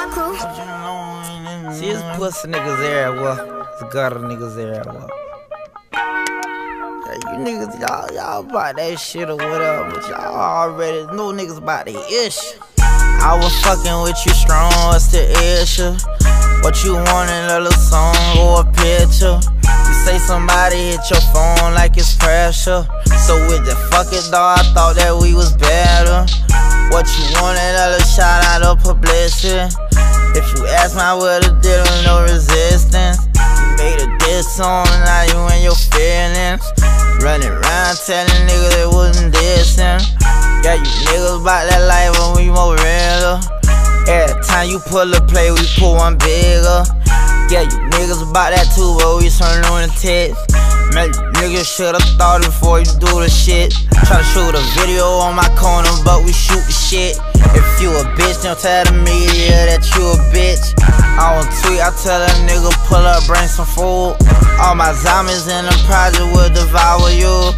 See, it's pussy niggas everywhere. It's gutter niggas everywhere. You niggas, y'all, y'all about that shit or whatever, but y'all already know niggas about the issue. I was fucking with you strong, what's the issue? What you want in a little song or a picture? You say somebody hit your phone like it's pressure. So with the fucking dog, I thought that we was better. What you wanted, a little shout out of publicity. If you ask my what it did, no resistance. You made a diss song, now you in your feelings. Running around telling niggas they wasn't dissing. Yeah, you niggas about that life when we more realer. Every time you pull a play, we pull one bigger. Yeah, you niggas about that too, but we some lunatics. Niggas should've thought before you do the shit. Try to shoot a video on my corner, but we shoot the shit. If you a bitch, don't tell the media that you a bitch. I don't tweet, I tell a nigga pull up, bring some food. All my zombies in the project will devour you.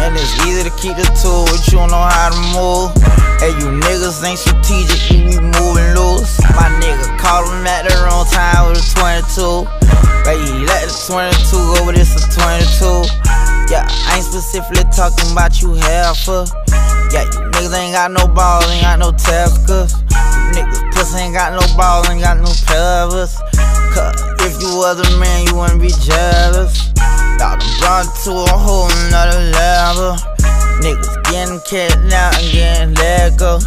And it's easy to keep the tool, but you don't know how to move. Hey, you niggas ain't strategic, you be moving loose. My nigga called him at the wrong time with a 22. Baby, let the 22 go, but it's a 22. Yeah, I ain't specifically talking about you heifer. Yeah, you niggas ain't got no balls, ain't got no testicles. Niggas pussy ain't got no balls, ain't got no pelvis. Cause if you was a man, you wouldn't be jealous. Y'all done brought to a whole nother level. Niggas getting kidnapped and getting let go.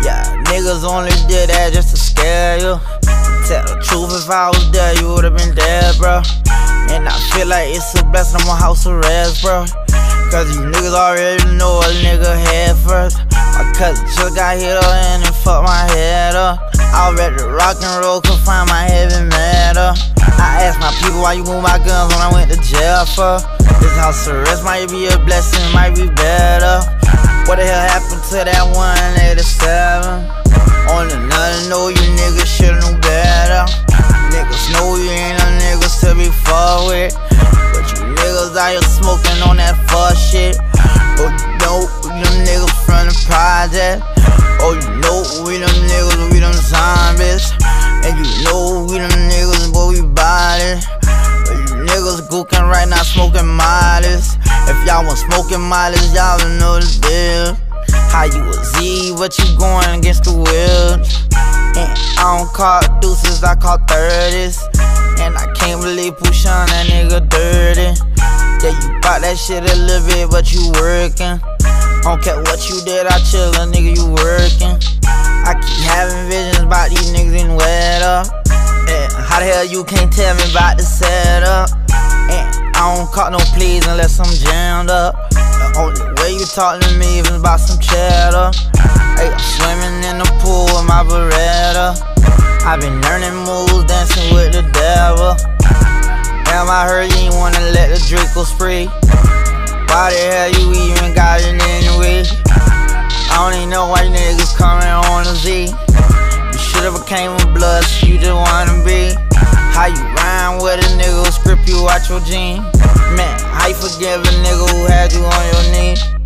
Yeah, niggas only did that just to scare you. Tell the truth, if I was there, you would've been dead, bro. And I feel like it's a blessing I'm a house arrest, bro. Cause you niggas already know a nigga head first. My cousin just got hit up and it fucked my head up. I'd the rock and roll, could find my heavy metal. I asked my people why you move my guns when I went to jail for. This house arrest might be a blessing, might be better. What the hell happened to that one 87? Out smoking on that fuck shit. Oh, you know, we them niggas from the project. Oh, you know, we them niggas, we them zombies. And you know, we them niggas, boy, we bodies. Oh, but you niggas gooking right now, smoking mollies. If y'all want smoking mollies, y'all know the deal. How you a Z, but you going against the wheel. And I don't call deuces, I call 30s. And I can't believe Pushan that nigga dirty. Yeah, you bought that shit a little bit, but you working. Don't care what you did, I chillin', nigga, you working. I keep having visions about these niggas in wet up. How the hell you can't tell me about the setup? And I don't call no please unless I'm jammed up. The only way you talk to me is about some cheddar. Hey, I'm swimming in the pool with my Beretta. I've been learning moves, dancing with the devil. Damn, I heard you ain't wanna let the Draco spree. Why the hell you even got it anyway? I don't even know why niggas coming on the Z. You should've became a blood, you just wanna be. How you rhyme with a nigga who script you out your jeans? Man, how you forgive a nigga who had you on your knee?